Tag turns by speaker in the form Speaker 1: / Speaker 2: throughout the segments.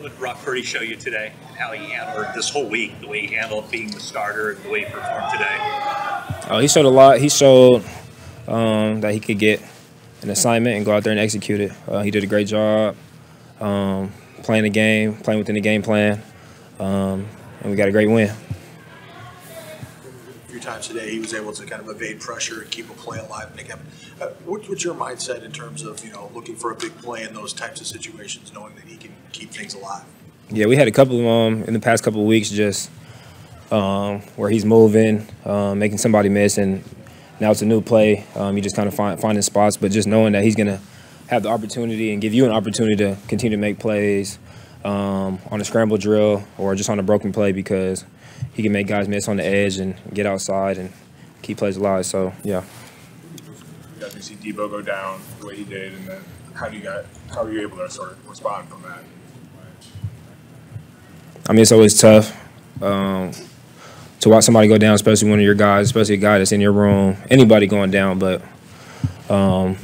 Speaker 1: What did Brock Purdy show you today? And How he handled this whole week, the way he handled being the starter, and the way he performed today.
Speaker 2: Oh, he showed a lot. He showed um, that he could get an assignment and go out there and execute it. Uh, he did a great job um, playing the game, playing within the game plan, um, and we got a great win.
Speaker 3: A times today, he was able to kind of evade pressure and keep a play alive. And uh, what, what's your mindset in terms of you know looking for a big play in those types of situations, knowing that he can keep things alive?
Speaker 2: Yeah, we had a couple of them in the past couple of weeks, just um, where he's moving, um, making somebody miss, and now it's a new play. Um, you just kind of find finding spots, but just knowing that he's gonna have the opportunity and give you an opportunity to continue to make plays um, on a scramble drill or just on a broken play because he can make guys miss on the edge and get outside and keep plays alive. So yeah.
Speaker 4: You got to see Deebo go down the way he did, and then how do you got how are you able to sort of respond from that?
Speaker 2: I mean, it's always tough um, to watch somebody go down, especially one of your guys, especially a guy that's in your room. Anybody going down, but um,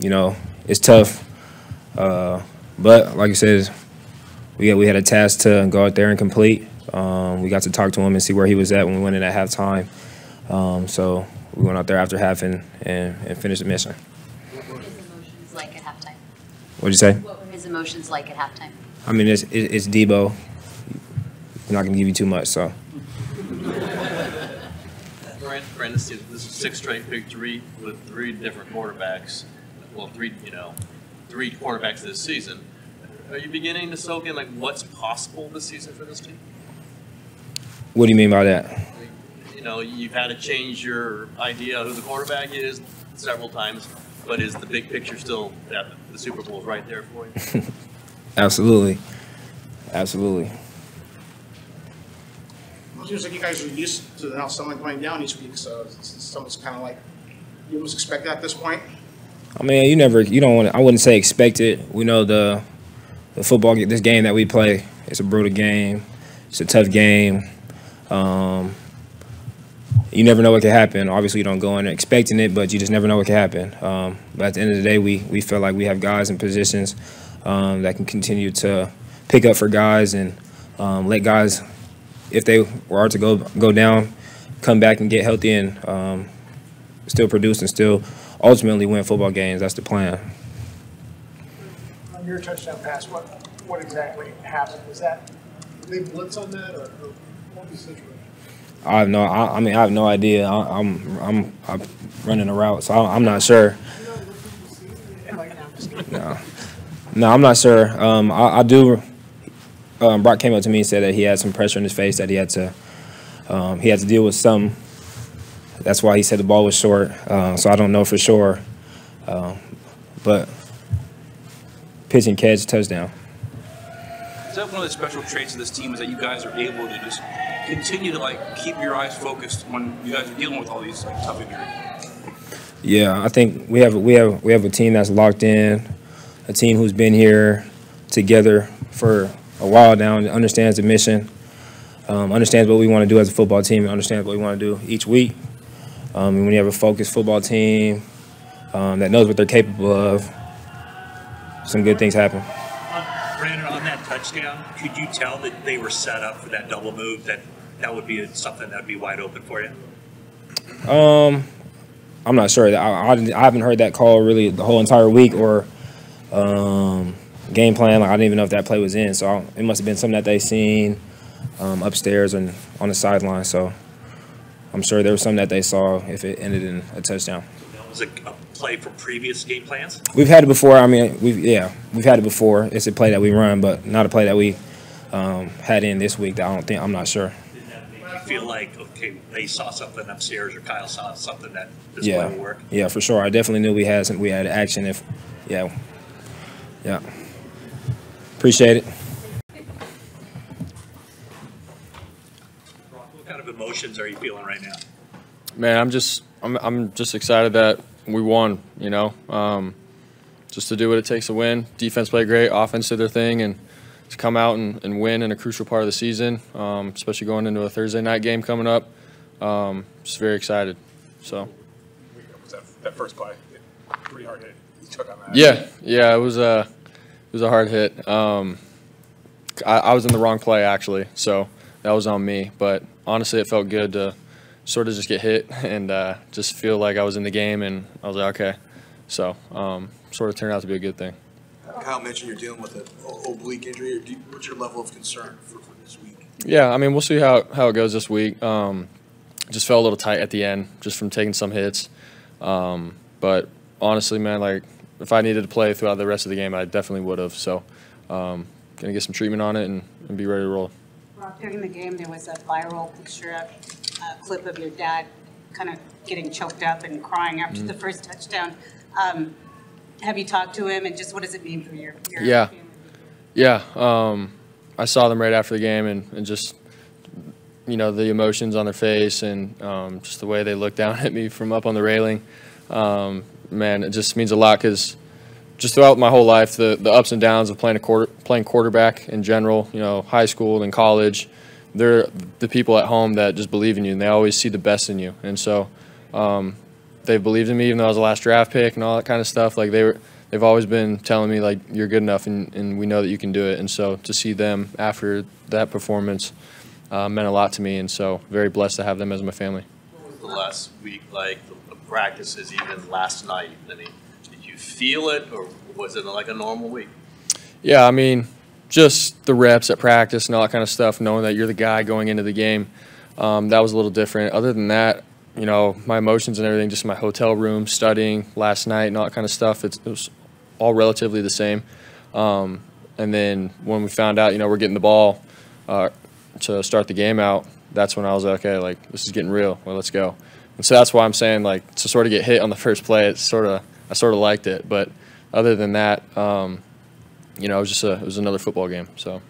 Speaker 2: you know, it's tough. Uh, but like I said, we had, we had a task to go out there and complete. Um, we got to talk to him and see where he was at when we went in at halftime. Um, so we went out there after half and, and, and finished the mission.
Speaker 5: What were his emotions like at halftime?
Speaker 2: What'd you say?
Speaker 5: What were his emotions like at halftime?
Speaker 2: I mean, it's, it's Deebo. I'm not going to give you too much, so.
Speaker 6: Brandon, Brandon, this is a six straight victory with three different quarterbacks. Well, three, you know, three quarterbacks this season. Are you beginning to soak in like what's possible this season for this team?
Speaker 2: What do you mean by that?
Speaker 6: You know, you've had to change your idea of who the quarterback is several times, but is the big picture still that the Super Bowl is right there for you?
Speaker 2: Absolutely. Absolutely.
Speaker 7: It seems like you guys are used to how someone going down each week, so it's, it's almost kind of like you almost expect that at this point.
Speaker 2: I mean, you never, you don't want to, I wouldn't say expect it. We know the, the football, this game that we play, it's a brutal game. It's a tough game. Um, you never know what can happen. Obviously, you don't go in expecting it, but you just never know what can happen. Um, but at the end of the day, we, we feel like we have guys in positions um, that can continue to pick up for guys and um, let guys, if they were to go go down, come back and get healthy and um, still produce and still ultimately win football games. That's the plan.
Speaker 8: On your touchdown pass, what, what exactly happened? Was that, they blitz on that, or
Speaker 2: I have no. I, I mean, I have no idea. I, I'm, I'm, I'm running a route, so I, I'm not sure.
Speaker 8: No, I'm.
Speaker 2: No, I'm not sure. Um, I, I do. Um, Brock came up to me and said that he had some pressure in his face that he had to. Um, he had to deal with some. That's why he said the ball was short. Uh, so I don't know for sure. Um, but pitch and catch touchdown.
Speaker 9: Is that one of the special traits of this team is that you guys are able to just continue to like keep your eyes focused when you guys are dealing with all these like tough injuries?
Speaker 2: Yeah, I think we have we have we have a team that's locked in, a team who's been here together for a while now and understands the mission, um, understands what we want to do as a football team, and understands what we want to do each week. Um, and when you have a focused football team um, that knows what they're capable of, some good things happen.
Speaker 1: On, Brandon, on that touchdown, could you tell that they were set up for that double move? That that would be something that would be wide open for you.
Speaker 2: Um, I'm not sure. I, I, I haven't heard that call really the whole entire week or um, game plan. Like I didn't even know if that play was in. So I, it must have been something that they seen um, upstairs and on the sideline. So I'm sure there was something that they saw if it ended in a touchdown.
Speaker 1: That was a, a play from previous game plans.
Speaker 2: We've had it before. I mean, we've yeah, we've had it before. It's a play that we run, but not a play that we um, had in this week. That I don't think. I'm not sure.
Speaker 1: Did that make you feel like okay, they saw something upstairs or Kyle saw something that this
Speaker 2: Yeah,
Speaker 1: play will work?
Speaker 2: yeah, for sure. I definitely knew we had some. We had action. If yeah, yeah. Appreciate it.
Speaker 1: What kind of emotions are you feeling right now?
Speaker 10: Man, I'm just I'm I'm just excited that we won. You know, um, just to do what it takes to win. Defense played great, offense did their thing, and to come out and, and win in a crucial part of the season, um, especially going into a Thursday night game coming up. Um, just very excited. So
Speaker 4: Was that, that first play? Pretty hard hit. You took on that.
Speaker 10: yeah, yeah, it was a it was a hard hit. Um, I, I was in the wrong play actually, so that was on me. But honestly, it felt good to sort of just get hit and uh, just feel like I was in the game, and I was like, okay. So um, sort of turned out to be a good thing.
Speaker 3: Kyle mentioned you're dealing with an oblique injury, you, what's your level of concern for, for this week?
Speaker 10: Yeah, I mean, we'll see how, how it goes this week. Um, just felt a little tight at the end, just from taking some hits. Um, but honestly, man, like if I needed to play throughout the rest of the game, I definitely would have. So, um, gonna get some treatment on it and, and be ready to roll.
Speaker 11: Rob, during the game, there was a viral picture, uh, clip of your dad kind of getting choked up and crying after
Speaker 10: Mm-hmm.
Speaker 11: the first touchdown. Um, have you talked to him, and just what does it mean for your, your
Speaker 10: Yeah.
Speaker 11: family?
Speaker 10: Yeah, um, I saw them right after the game and, and just, you know, the emotions on their face and um, just the way they looked down at me from up on the railing. Um, man, it just means a lot because just throughout my whole life, the, the ups and downs of playing a quarter, playing quarterback in general, you know, high school and college, they're the people at home that just believe in you and they always see the best in you. And so um, they've believed in me even though I was the last draft pick and all that kind of stuff. Like they were, they've always been telling me like you're good enough and, and we know that you can do it. And so to see them after that performance uh, meant a lot to me. And so very blessed to have them as my family.
Speaker 6: What was the last week like, the the practices, even last night? I mean, did you feel it, or was it like a normal week?
Speaker 10: Yeah, I mean, just the reps at practice and all that kind of stuff, knowing that you're the guy going into the game, um, that was a little different. Other than that, you know, my emotions and everything, just my hotel room, studying last night and all that kind of stuff, it was all relatively the same. Um, and then when we found out, you know, we're getting the ball uh, to start the game out, that's when I was like, okay, like this is getting real. Well, let's go. And so that's why I'm saying, like, to sort of get hit on the first play, it's sort of I sort of liked it. But other than that, um, you know, it was just a it was another football game. So.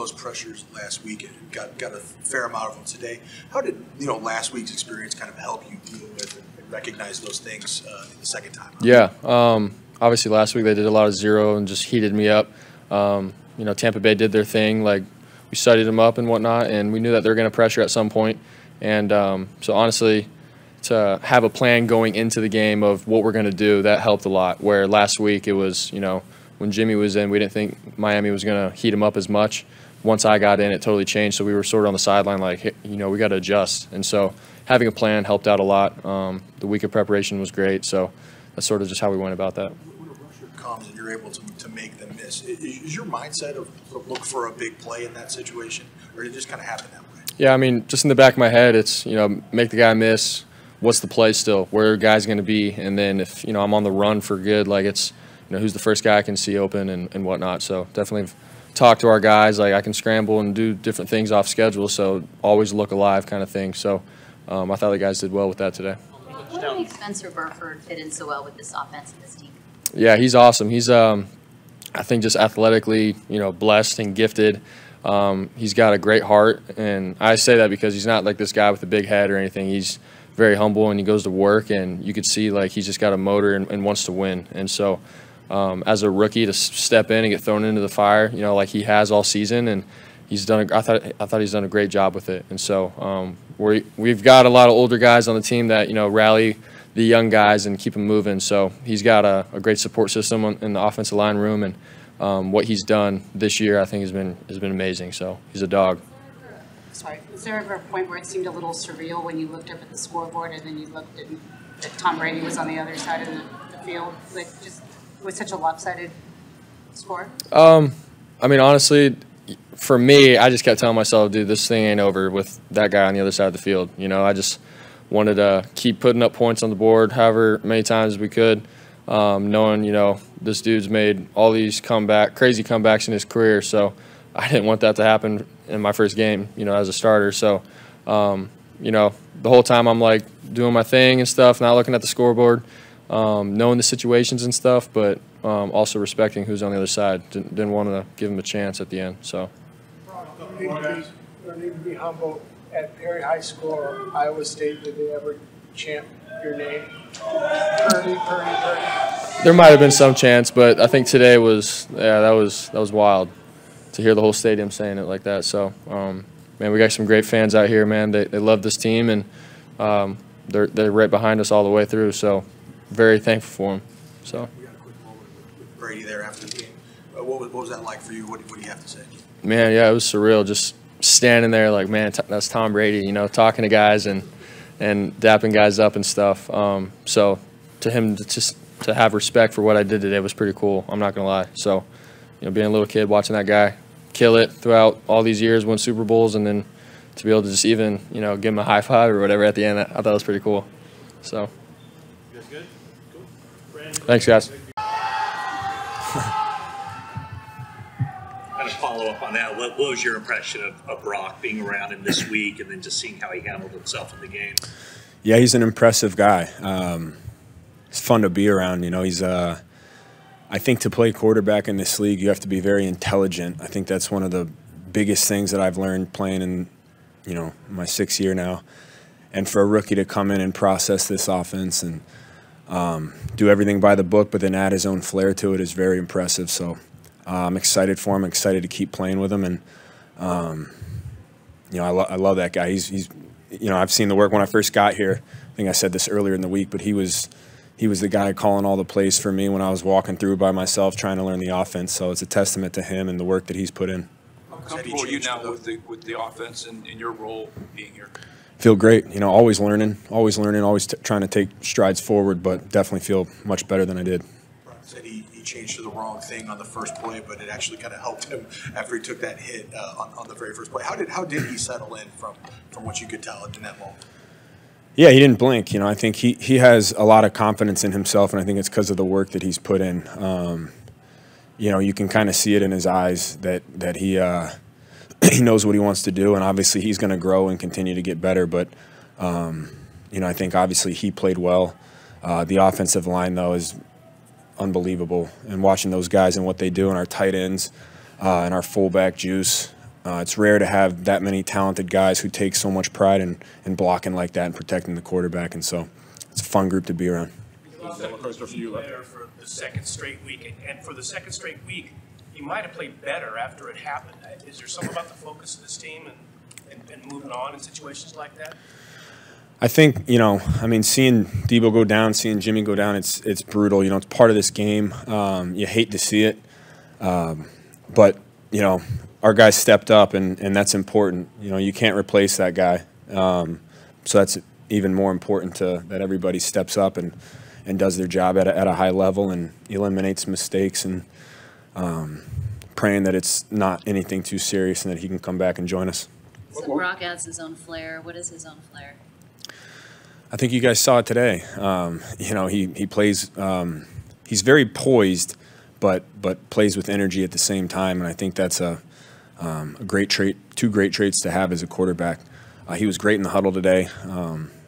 Speaker 3: Those pressures last week and got, got a fair amount of them today. How did, you know, last week's experience kind of help you deal with and and recognize those things uh, the second time?
Speaker 10: Yeah. Um, obviously, last week they did a lot of zero and just heated me up. Um, you know, Tampa Bay did their thing. Like we studied them up and whatnot, and we knew that they were going to pressure at some point. And um, so, honestly, to have a plan going into the game of what we're going to do, that helped a lot. Where last week it was, you know, when Jimmy was in, we didn't think Miami was going to heat him up as much. Once I got in, it totally changed. So we were sort of on the sideline, like, hey, you know, we got to adjust. And so having a plan helped out a lot. Um, the week of preparation was great. So that's sort of just how we went about that.
Speaker 3: When a rusher comes and you're able to, to make them miss, is, your mindset of look for a big play in that situation, or did it just kind of happen that way?
Speaker 10: Yeah, I mean, just in the back of my head, it's you know, make the guy miss. What's the play still? Where guy's going to be? And then if you know I'm on the run for good, like it's you know who's the first guy I can see open and, and whatnot. So definitely talk to our guys. Like I can scramble and do different things off schedule. So always look alive, kind of thing. So um, I thought the guys did well with that today.
Speaker 5: What makes Spencer Burford fit in so well with this offense and this team?
Speaker 10: Yeah, he's awesome. He's, um, I think, just athletically, you know, blessed and gifted. Um, he's got a great heart, and I say that because he's not like this guy with a big head or anything. He's very humble and he goes to work, and you could see like he's just got a motor and, and wants to win. And so, um, as a rookie, to step in and get thrown into the fire, you know, like he has all season, and he's done. A, I thought I thought he's done a great job with it. And so, um, we we've got a lot of older guys on the team that you know rally the young guys and keep them moving. So he's got a, a great support system in the offensive line room, and um, what he's done this year, I think, has been has been amazing. So he's a dog.
Speaker 11: Sorry, was there ever a point where it seemed a little surreal when you looked up at the scoreboard and then you looked and Tom Brady was on the other side of the, the field? Like, just, it was such a lopsided score?
Speaker 10: Um, I mean, honestly, for me, I just kept telling myself, dude, this thing ain't over with that guy on the other side of the field. You know, I just wanted to keep putting up points on the board, however many times we could, um, knowing, you know, this dude's made all these comeback, crazy comebacks in his career. So I didn't want that to happen in my first game, you know, as a starter. So, um, you know, the whole time I'm like doing my thing and stuff, not looking at the scoreboard, um, knowing the situations and stuff, but um, also respecting who's on the other side. Didn't, didn't want to give him a chance at the end. So.
Speaker 8: You need to be, you need to be humble. At Perry High School or Iowa State, did they ever chant your name? Purdy, Purdy, Purdy.
Speaker 10: There might have been some chance, but I think today was yeah that was that was wild to hear the whole stadium saying it like that. So um, man, we got some great fans out here, man. They they love this team and um, they're they're right behind us all the way through. So very thankful for him. So.
Speaker 3: We got a quick moment with, Brady there after the game. Uh, What was, what was that like for you? What, what do you have to say?
Speaker 10: Man, yeah, it was surreal. Just standing there, like, man, that's Tom Brady. You know, talking to guys and and dapping guys up and stuff. Um, so to him, to just to have respect for what I did today was pretty cool. I'm not gonna lie. So, you know, being a little kid watching that guy kill it throughout all these years, win Super Bowls, and then to be able to just even you know give him a high five or whatever at the end, I, I thought it was pretty cool. So,
Speaker 1: You guys good? Cool. Brandon?
Speaker 10: Thanks, guys.
Speaker 1: Kind of follow up on that, what, what was your impression of, of Brock being around him this week and then just seeing how he handled himself in the game?
Speaker 12: Yeah, he's an impressive guy. Um, it's fun to be around. You know, he's. Uh, I think to play quarterback in this league, you have to be very intelligent. I think that's one of the biggest things that I've learned playing in, you know, my sixth year now. And for a rookie to come in and process this offense and um, do everything by the book, but then add his own flair to it is very impressive. So uh, I'm excited for him. excited to keep playing with him, and um, you know, I, lo- I love that guy. He's he's you know, I've seen the work when I first got here. I think I said this earlier in the week, but he was he was the guy calling all the plays for me when I was walking through by myself trying to learn the offense. So it's a testament to him and the work that he's put in.
Speaker 9: How comfortable are you now with the, with the offense and, and your role being here?
Speaker 12: Feel great, you know, always learning, always learning, always t- trying to take strides forward, but definitely feel much better than I did.
Speaker 3: Said he, he changed to the wrong thing on the first play, but it actually kind of helped him after he took that hit uh, on, on the very first play. How did how did he settle in from from what you could tell in that moment?
Speaker 12: Yeah, he didn't blink. You know, I think he, he has a lot of confidence in himself, and I think it's because of the work that he's put in. Um, you know, you can kind of see it in his eyes that that he uh, he knows what he wants to do, and obviously he's going to grow and continue to get better. But um, you know, I think obviously he played well. Uh, the offensive line though is unbelievable, and watching those guys and what they do, and our tight ends uh, and our fullback juice. Uh, it's rare to have that many talented guys who take so much pride in, in blocking like that and protecting the quarterback, and so it's a fun group to be around.
Speaker 4: Roller coaster for you,
Speaker 13: there for the second straight week, and- and for the second straight week, you might have played better after it happened. Uh, Is there something about the focus of this team and, and, and moving on in situations like that?
Speaker 12: I think you know. I mean, seeing Deebo go down, seeing Jimmy go down, it's it's brutal. You know, it's part of this game. Um, you hate to see it, um, but you know, our guys stepped up, and and that's important. You know, you can't replace that guy. Um, so that's even more important to that everybody steps up and and does their job at a, at a high level and eliminates mistakes and um, praying that it's not anything too serious and that he can come back and join us.
Speaker 5: So Brock adds his own flair. What is his own flair?
Speaker 12: I think you guys saw it today. Um, you know, he he plays. Um, he's very poised, but but plays with energy at the same time, and I think that's a, um, a great trait. Two great traits to have as a quarterback. Uh, he was great in the huddle today.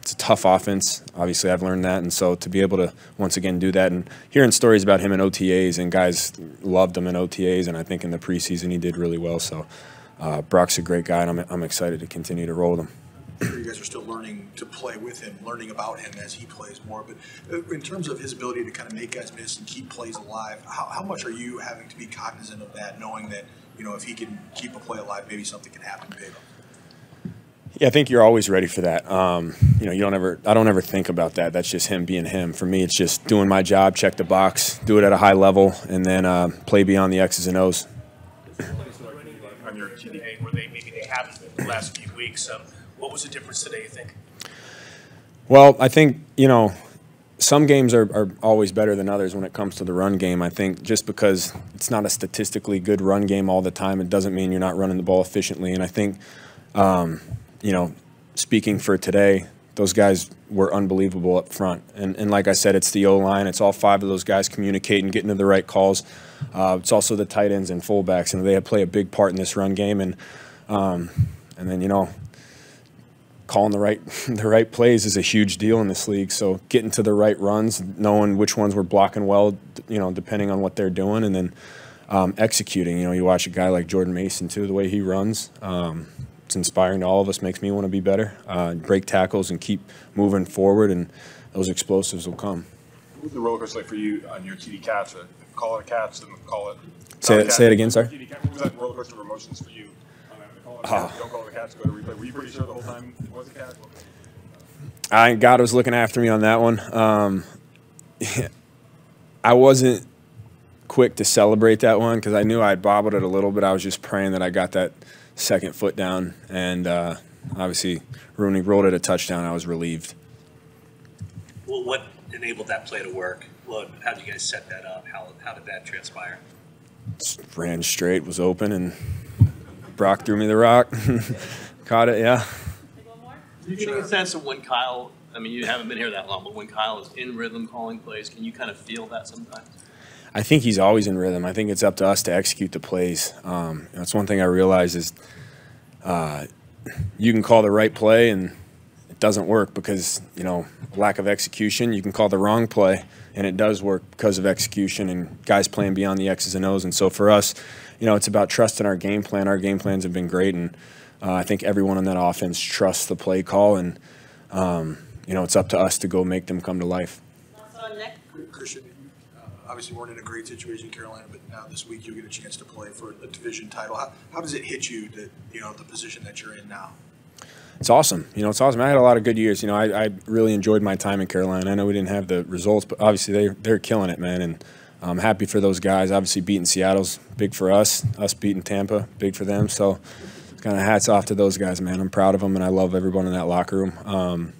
Speaker 12: It's a tough offense. Obviously, I've learned that, and so to be able to once again do that, and hearing stories about him in OTAs, and guys loved him in OTAs, and I think in the preseason he did really well. So, uh, Brock's a great guy, and I'm I'm excited to continue to roll with him.
Speaker 3: I'm sure you guys are still learning to play with him, learning about him as he plays more. But uh, in terms of his ability to kind of make guys miss and keep plays alive, how, how much are you having to be cognizant of that, knowing that you know if he can keep a play alive, maybe something can happen big.
Speaker 12: Yeah, I think you're always ready for that. Um, you know, you don't ever. I don't ever think about that. That's just him being him. For me, it's just doing my job, check the box, do it at a high level, and then uh, play beyond the X's and O's.
Speaker 13: On your today, where they, maybe they haven't the last few weeks, um, what was the difference today, you think?
Speaker 12: Well, I think you know, some games are, are always better than others when it comes to the run game. I think just because it's not a statistically good run game all the time, it doesn't mean you're not running the ball efficiently. And I think, um, you know, speaking for today, those guys were unbelievable up front. And, and like I said, it's the O line. It's all five of those guys communicating, getting to the right calls. Uh, it's also the tight ends and fullbacks, and they play a big part in this run game. And um, and then you know, calling the right the right plays is a huge deal in this league. So getting to the right runs, knowing which ones we're blocking well, you know, depending on what they're doing, and then um, executing. You know, you watch a guy like Jordan Mason too, the way he runs. Um, it's inspiring to all of us. Makes me want to be better. Uh, break tackles and keep moving forward, and those explosives will come.
Speaker 4: What was the roller coaster like for you on your TD catch? Uh, call it a catch, then call it.
Speaker 12: Say it- say it again, sorry.
Speaker 4: TD catch. What was that roller coaster of emotions for you? on that? Call it a
Speaker 12: Oh.
Speaker 4: Don't call it a catch. Go to replay. Were you pretty sure the whole time it was a catch?
Speaker 12: I God was looking after me on that one. Um, I wasn't quick to celebrate that one because I knew I'd bobbled it a little bit. I was just praying that I got that second foot down, and uh, obviously Rooney rolled it a touchdown. I was relieved.
Speaker 1: Well, what enabled that play to work? Well, how did you guys set that up? How, how did that transpire?
Speaker 12: Just ran straight, was open, and Brock threw me the rock. Caught it, yeah.
Speaker 6: Do you get a sense of when Kyle, I mean, you haven't been here that long, but when Kyle is in rhythm calling plays, can you kind of feel that sometimes?
Speaker 12: I think he's always in rhythm. I think it's up to us to execute the plays. Um, that's one thing I realize is uh, you can call the right play and it doesn't work because you know lack of execution. You can call the wrong play and it does work because of execution and guys playing beyond the X's and O's. And so for us, you know, it's about trusting our game plan. Our game plans have been great, and uh, I think everyone on that offense trusts the play call, and um, you know, it's up to us to go make them come to life.
Speaker 3: You obviously weren't in a great situation in Carolina, but now this week you'll get a chance to play for a division title. How, how does it hit you that, you know, the position that you're in now?
Speaker 12: It's awesome. You know, it's awesome. I had a lot of good years. You know, I, I really enjoyed my time in Carolina. I know we didn't have the results, but obviously they they're killing it, man. And I'm happy for those guys. Obviously, beating Seattle's big for us. Us beating Tampa, big for them. So, kind of hats off to those guys, man. I'm proud of them, and I love everyone in that locker room. Um,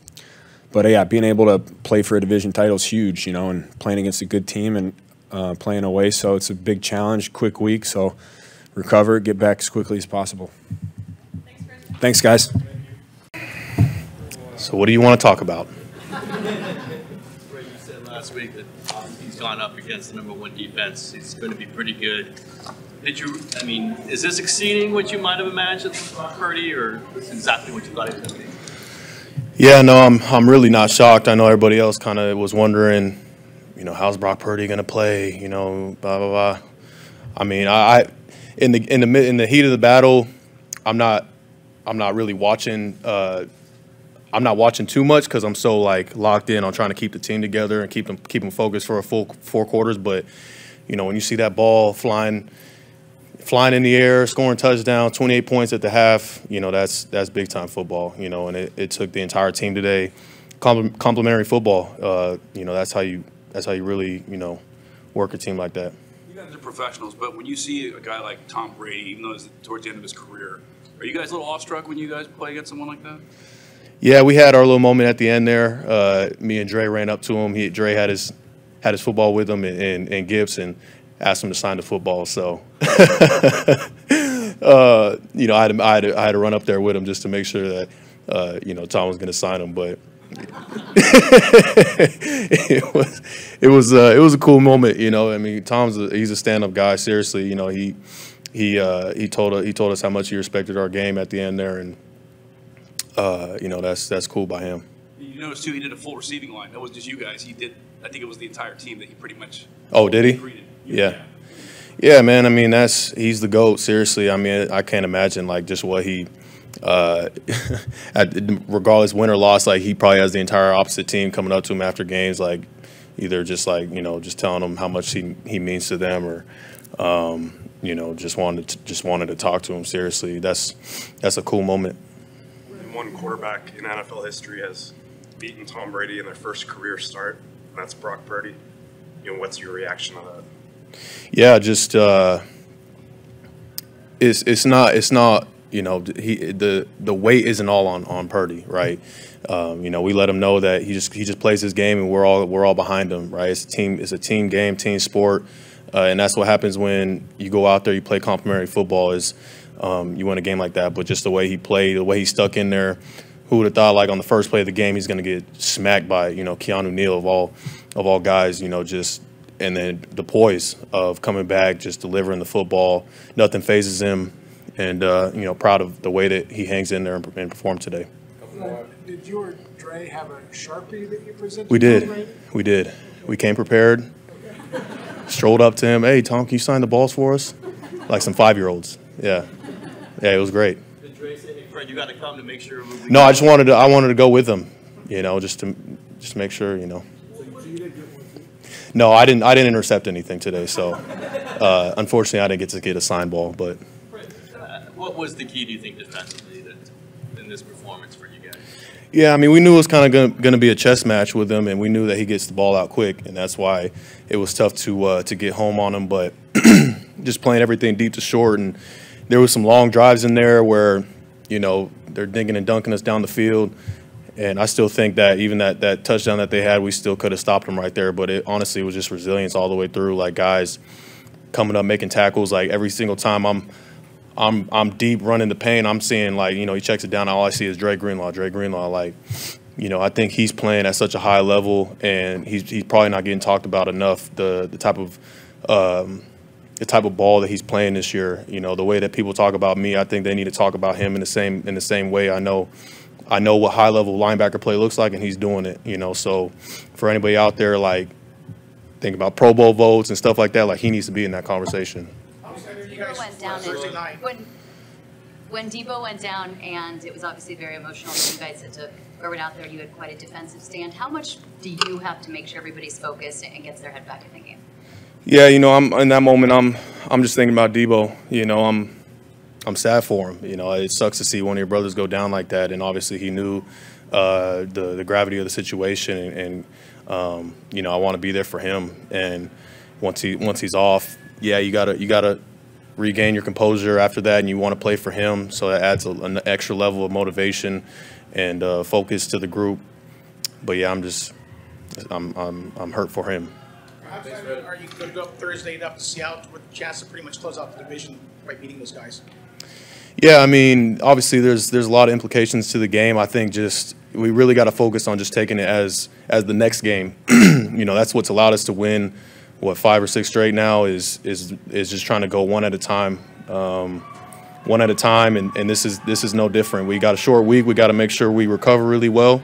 Speaker 12: but yeah, being able to play for a division title is huge, you know, and playing against a good team and uh, playing away. So it's a big challenge, quick week. So recover, get back as quickly as possible. Thanks, Thanks guys.
Speaker 14: So, what do you want to talk about?
Speaker 6: Ray, you said last week that he's gone up against the number one defense. He's going to be pretty good. Did you, I mean, is this exceeding what you might have imagined from Purdy, or is it exactly what you thought he was going to be?
Speaker 14: Yeah, no, I'm I'm really not shocked. I know everybody else kind of was wondering, you know, how's Brock Purdy going to play? You know, blah blah blah. I mean, I, I in the in the in the heat of the battle, I'm not I'm not really watching. Uh, I'm not watching too much because I'm so like locked in on trying to keep the team together and keep them keep them focused for a full four quarters. But you know, when you see that ball flying flying in the air, scoring touchdown, 28 points at the half, you know, that's that's big time football, you know, and it, it took the entire team today. Compl- Complementary football, uh, you know, that's how you that's how you really, you know, work a team like that.
Speaker 9: You guys are professionals, but when you see a guy like Tom Brady, even though it's towards the end of his career, are you guys a little awestruck when you guys play against someone like that?
Speaker 14: Yeah, we had our little moment at the end there. Uh, me and Dre ran up to him. He Dre had his had his football with him and, and, and Gibbs and asked him to sign the football. So, uh, you know, I had, to, I, had to, I had to run up there with him just to make sure that, uh, you know, Tom was going to sign him. But it was it was uh, it was a cool moment. You know, I mean, Tom's a, he's a stand up guy. Seriously, you know, he he uh, he told he told us how much he respected our game at the end there, and uh, you know, that's that's cool by him.
Speaker 9: You notice too, he did a full receiving line. That wasn't just you guys. He did. I think it was the entire team that he pretty much.
Speaker 14: Oh, did he?
Speaker 9: greeted.
Speaker 14: Yeah. Yeah, man. I mean, that's he's the goat. Seriously, I mean, I can't imagine like just what he, uh, at, regardless win or loss, like he probably has the entire opposite team coming up to him after games, like either just like you know just telling them how much he he means to them, or um, you know just wanted to, just wanted to talk to him seriously. That's that's a cool moment.
Speaker 15: One quarterback in NFL history has beaten Tom Brady in their first career start, and that's Brock Purdy. You know, what's your reaction to that?
Speaker 14: Yeah, just uh, it's it's not it's not you know he the the weight isn't all on on Purdy, right? Um, you know, we let him know that he just he just plays his game, and we're all we're all behind him, right? It's a team it's a team game, team sport, uh, and that's what happens when you go out there, you play complementary football. Is um, you win a game like that, but just the way he played, the way he stuck in there. Who would have thought, like on the first play of the game, he's going to get smacked by you know Keanu Neal of all of all guys, you know, just and then the poise of coming back, just delivering the football. Nothing phases him, and uh, you know, proud of the way that he hangs in there and, and performed today.
Speaker 8: Did you or Dre have a Sharpie that you presented?
Speaker 14: We did, we did. We came prepared. Strolled up to him. Hey, Tom, can you sign the balls for us? Like some five-year-olds. Yeah, yeah, it was great.
Speaker 6: Did Dre say, hey, Fred, you got to come to make sure? We
Speaker 14: No, I just wanted to. I wanted to go with them. You know, just to just to make sure. You know. No, I didn't. I didn't intercept anything today. So, uh, unfortunately, I didn't get to get a sign ball. But
Speaker 6: Uh, What was the key, do you think, defensively that, in this performance for you guys?
Speaker 14: Yeah, I mean, we knew it was kind of going to be a chess match with him, and we knew that he gets the ball out quick, and that's why it was tough to uh, to get home on him. But just playing everything deep to short, and there was some long drives in there where, you know, they're dinking and dunking us down the field, and I still think that even that that touchdown that they had, we still could have stopped them right there. But it honestly was just resilience all the way through, like guys coming up making tackles, like every single time I'm I'm I'm deep running the paint. I'm seeing like you know he checks it down. All I see is Dre Greenlaw. Dre Greenlaw. Like you know I think he's playing at such a high level, and he's he's probably not getting talked about enough. The the type of um, the type of ball that he's playing this year. You know the way that people talk about me. I think they need to talk about him in the same in the same way. I know. I know what high level linebacker play looks like, and he's doing it. You know, so for anybody out there, like think about Pro Bowl votes and stuff like that, like he needs to be in that conversation.
Speaker 5: Went down and when when Deebo went down and it was obviously very emotional. You guys had to or went out there. And you had quite a defensive stand. How much do you have to make sure everybody's focused and gets their head back in the game?
Speaker 14: Yeah, you know, I'm in that moment. I'm I'm just thinking about Deebo. You know, I'm I'm sad for him. You know, it sucks to see one of your brothers go down like that, and obviously he knew uh, the the gravity of the situation, and, and um, you know, I want to be there for him. And once he once he's off, yeah, you gotta you gotta regain your composure after that, and you want to play for him. So that adds a, an extra level of motivation and uh, focus to the group. But yeah, I'm just I'm I'm I'm hurt for him.
Speaker 7: Are you going to go up Thursday up to Seattle with a chance to pretty much close out the division by beating those guys?
Speaker 14: Yeah, I mean, obviously there's there's a lot of implications to the game. I think just we really got to focus on just taking it as as the next game. you know, that's what's allowed us to win what five or six straight now is is is just trying to go one at a time. Um, one at a time, and, and this is this is no different. We got a short week. We got to make sure we recover really well,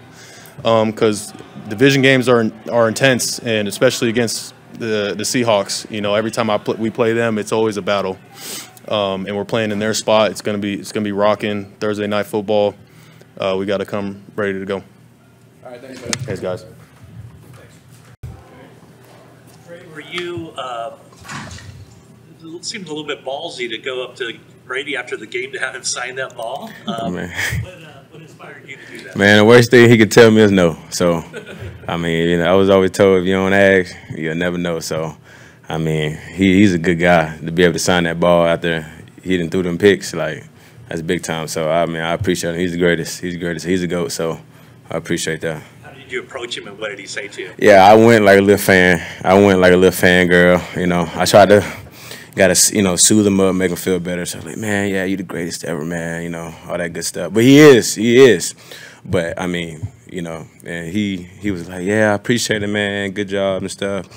Speaker 14: because division games are are intense, and especially against the the Seahawks. You know, every time I pl- we play them, it's always a battle um, and we're playing in their spot. It's gonna be it's gonna be rocking Thursday night football. Uh, we got to come ready to go.
Speaker 9: All right, thanks, man.
Speaker 14: Thanks, guys.
Speaker 1: Dre, were you, uh, it seemed a little bit ballsy to go up to Brady after the game to have him sign that ball. Um,
Speaker 16: Man.
Speaker 1: What, uh, what inspired you to do that?
Speaker 16: Man, the worst thing he could tell me is no. So, I mean, you know, I was always told if you don't ask, you'll never know. So, I mean, he, he's a good guy to be able to sign that ball after he didn't threw them picks. Like, that's big time. So, I mean, I appreciate him. He's the greatest. He's the greatest. He's a GOAT. So, I appreciate that.
Speaker 1: How did you approach him and what did he say to you?
Speaker 16: Yeah, I went like a little fan. I went like a little fan girl. You know, I tried to, gotta you know, soothe him up, make him feel better. So I was like, man, yeah, you're the greatest ever, man. You know, all that good stuff. But he is, he is. But I mean, you know, and he he was like, yeah, I appreciate it, man. Good job and stuff.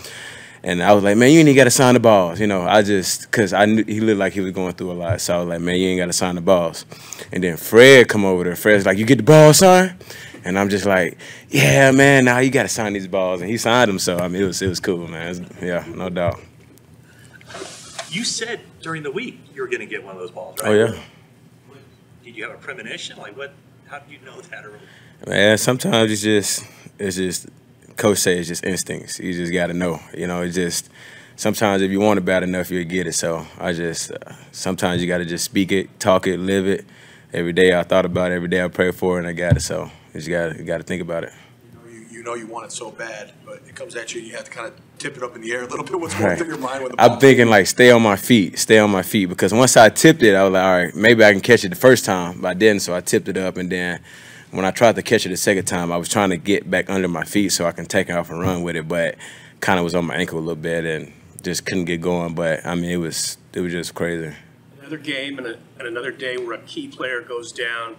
Speaker 16: And I was like, man, you ain't got to sign the balls. You know, I just, because I knew he looked like he was going through a lot. So I was like, man, you ain't got to sign the balls. And then Fred come over there. Fred's like, you get the ball, son? And I'm just like, yeah, man, now you got to sign these balls. And he signed them. So, I mean, it was, it was cool, man. Was- yeah, no doubt.
Speaker 1: You said during the week you were going to get one of those balls, right?
Speaker 16: Oh, yeah.
Speaker 1: Did you have a premonition? Like what, how did you know that?
Speaker 16: Man, sometimes it's just it's just coach say it's just instincts. You just got to know. You know, it's just sometimes if you want it bad enough, you'll get it. So I just uh, sometimes you got to just speak it, talk it, live it. Every day I thought about it. Every day I prayed for it, and I got it. So you just got to got to think about it.
Speaker 3: You, you know you want it so bad, but it comes at you and you have to kind of tip it up in the air a little bit. What's going
Speaker 16: Right.
Speaker 3: through your mind when the
Speaker 16: I'm thinking like stay on my feet, stay on my feet because once I tipped it, I was like, all right, maybe I can catch it the first time, but I didn't. So I tipped it up, and then when I tried to catch it the second time, I was trying to get back under my feet so I can take it off and run with it, but kind of was on my ankle a little bit and just couldn't get going. But I mean, it was it was just crazy.
Speaker 13: Another game and, a, and another day where a key player goes down.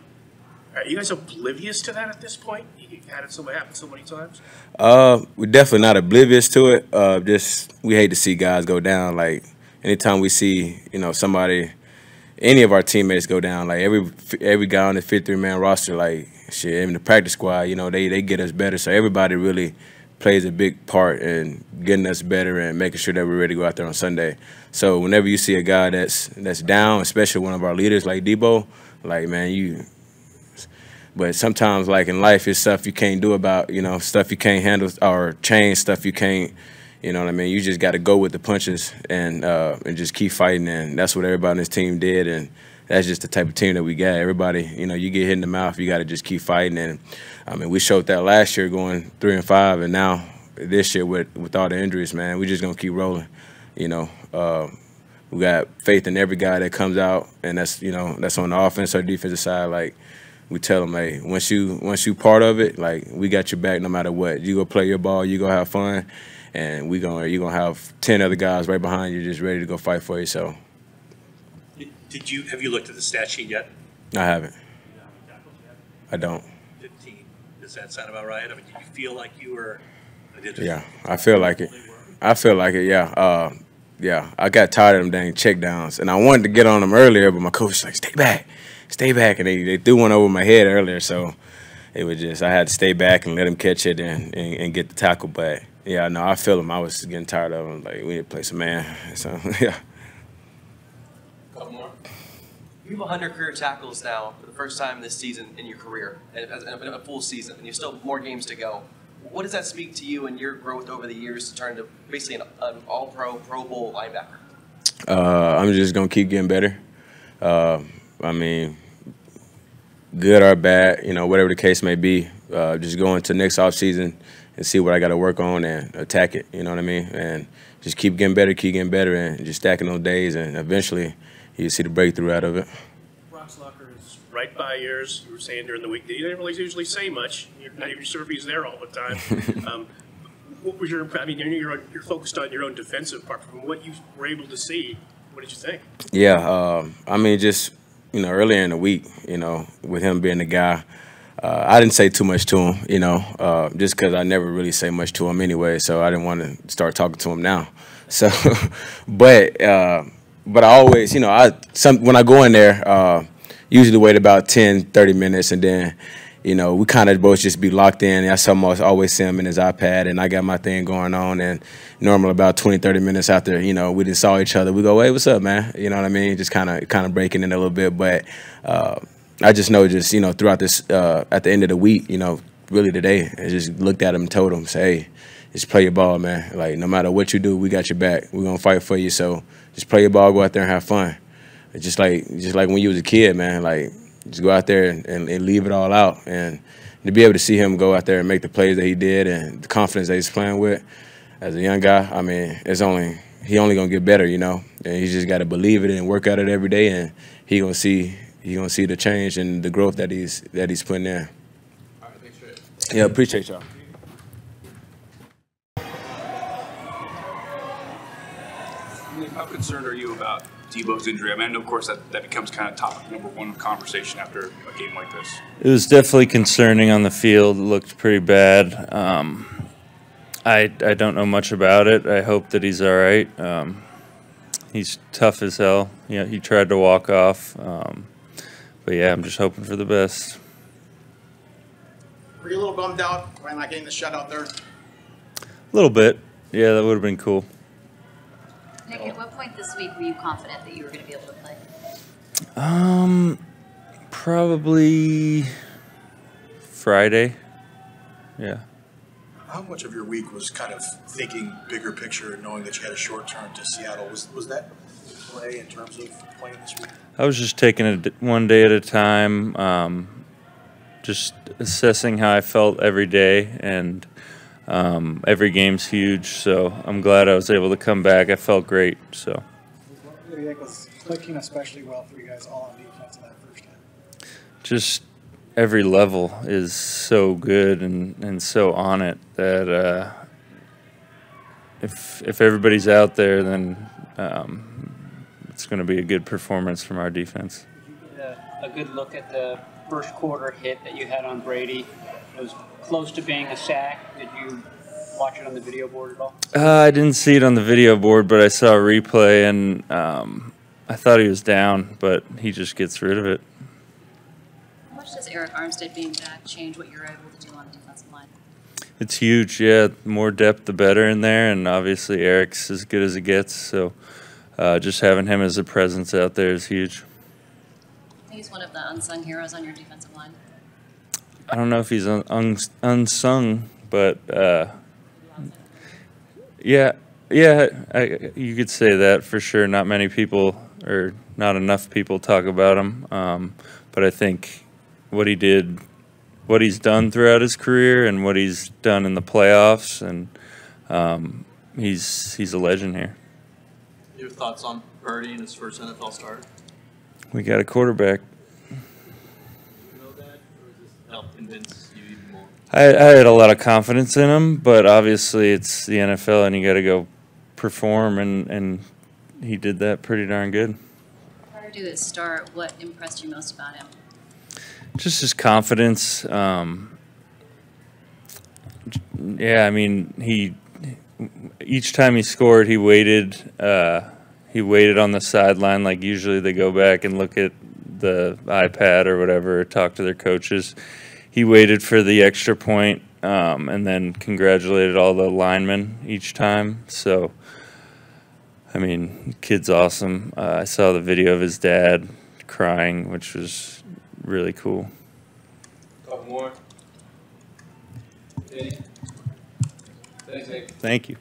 Speaker 13: Are you guys oblivious to that at this point? You've had it so happen so many times.
Speaker 16: Uh, we're definitely not oblivious to it. Uh, just we hate to see guys go down. Like anytime we see, you know, somebody, any of our teammates go down. Like every every guy on the 53 man roster, like shit, even the practice squad, you know, they they get us better. So everybody really plays a big part in getting us better and making sure that we're ready to go out there on Sunday. So whenever you see a guy that's that's down, especially one of our leaders like Deebo, like man, you but sometimes, like in life, it's stuff you can't do about, you know, stuff you can't handle or change, stuff you can't, you know what I mean? You just got to go with the punches and uh, and just keep fighting. And that's what everybody on this team did. And that's just the type of team that we got. Everybody, you know, you get hit in the mouth, you got to just keep fighting. And I mean, we showed that last year going three and five, and now this year with with all the injuries, man, we just gonna keep rolling. You know, uh, we got faith in every guy that comes out, and that's you know that's on the offense or defensive side. Like we tell them, hey, once you once you part of it, like we got your back no matter what. You go play your ball, you go have fun, and we gonna you gonna have ten other guys right behind you, just ready to go fight for you. So
Speaker 1: Did you, have you looked at the stat sheet yet?
Speaker 16: I haven't. I don't.
Speaker 1: Fifteen, does that sound about right? I mean, did you feel like you were?
Speaker 16: Yeah, I feel like it. I feel like it. Yeah. Uh, yeah. I got tired of them dang check downs, and I wanted to get on them earlier, but my coach was like, "Stay back, stay back," and they, they threw one over my head earlier, so it was just I had to stay back and let him catch it and, and, and get the tackle. But yeah, no, I feel him. I was getting tired of him. Like we need to play some man. So yeah.
Speaker 17: You have 100 career tackles now for the first time this season in your career, and a full season, and you still have more games to go. What does that speak to you and your growth over the years to turn to basically an, an All-Pro, Pro Bowl linebacker?
Speaker 16: Uh, I'm just gonna keep getting better. Uh, I mean, good or bad, you know, whatever the case may be. Uh, just go into next off season and see what I got to work on and attack it. You know what I mean? And just keep getting better, keep getting better, and just stacking those days, and eventually you see the breakthrough out of it.
Speaker 13: Brock's locker is right by yours. You were saying during the week that you didn't really usually say much. You're not even sure if he's there all the time. um, what was your? I mean, you're, you're you're focused on your own defensive part. From what you were able to see, what did you think?
Speaker 16: Yeah, um, I mean, just you know, earlier in the week, you know, with him being the guy, uh, I didn't say too much to him, you know, uh, just because I never really say much to him anyway. So I didn't want to start talking to him now. So, but uh, but I always, you know, I some when I go in there, uh, usually wait about 10, 30 minutes, and then. You know, we kind of both just be locked in. I almost always see him in his iPad, and I got my thing going on. And normal about 20, 30 minutes after, you know, we just saw each other, we go, hey, what's up, man? You know what I mean? Just kind of kind of breaking in a little bit. But uh, I just know, just, you know, throughout this, uh, at the end of the week, you know, really today, I just looked at him and told him, say, hey, just play your ball, man. Like, no matter what you do, we got your back. We're going to fight for you. So just play your ball, go out there and have fun. It's just like just like when you was a kid, man. Like just go out there and, and, and leave it all out. And to be able to see him go out there and make the plays that he did and the confidence that he's playing with as a young guy, I mean, it's only he only gonna get better, you know. And he's just got to believe it and work at it every day, and he gonna see he gonna see the change and the growth that he's that he's putting in. Yeah, appreciate y'all.
Speaker 9: How concerned are you about Deebo's injury? I mean, I know, of course, that, that becomes kind of topic number one conversation after a game like this.
Speaker 18: It was definitely concerning on the field. It looked pretty bad. Um, I I don't know much about it. I hope that he's all right. Um, he's tough as hell. Yeah, he tried to walk off. Um, but yeah, I'm just hoping for the best.
Speaker 7: Were you a little bummed out by not getting the shutout there?
Speaker 18: A little bit. Yeah, that would have been cool.
Speaker 5: Nick, at what point this week were you confident that you were going to be able to play?
Speaker 18: Um, probably Friday. Yeah.
Speaker 3: How much of your week was kind of thinking bigger picture, knowing that you had a short term to Seattle? Was was that play in terms of playing this week?
Speaker 18: I was just taking it one day at a time, um, just assessing how I felt every day, and um, every game's huge. So I'm glad I was able to come back. I felt great. So
Speaker 8: What do you think was clicking especially well for you guys all on defense in that first half?
Speaker 18: just every level is so good and, and so on it that uh, if if everybody's out there, then um, it's going to be a good performance from our defense.
Speaker 19: a, a good look at the first quarter hit that you had on Brady. It was close to being a sack. Did you watch it on the video board at all?
Speaker 18: Uh, I didn't see it on the video board, but I saw a replay, and um, I thought he was down, but he just gets rid of it.
Speaker 5: How much does Arik Armstead being back change what you're able to do on the defensive line?
Speaker 18: It's huge, yeah. More depth, the better in there, and obviously Arik's as good as it gets. So, uh, just having him as a presence out there is huge.
Speaker 5: He's one of the unsung heroes on your defensive line.
Speaker 18: I don't know if he's un- un- unsung, but uh, yeah, yeah, I, you could say that for sure. Not many people or not enough people talk about him. Um, but I think what he did, what he's done throughout his career, and what he's done in the playoffs, and um, he's he's a legend here.
Speaker 6: Your thoughts on Purdy and his first NFL start?
Speaker 18: We got a quarterback. I, I had a lot of confidence in him, but obviously it's the NFL and you got to go perform, and, and he did that pretty darn good.
Speaker 5: Prior to his start, what impressed you most about him?
Speaker 18: Just his confidence. Um, yeah, I mean, he each time he scored, he waited. Uh, he waited on the sideline like usually they go back and look at the iPad or whatever, talk to their coaches. He waited for the extra point, um, and then congratulated all the linemen each time. So, I mean, kid's awesome. Uh, I saw the video of his dad crying, which was really cool.
Speaker 9: Couple more.
Speaker 18: Thank you.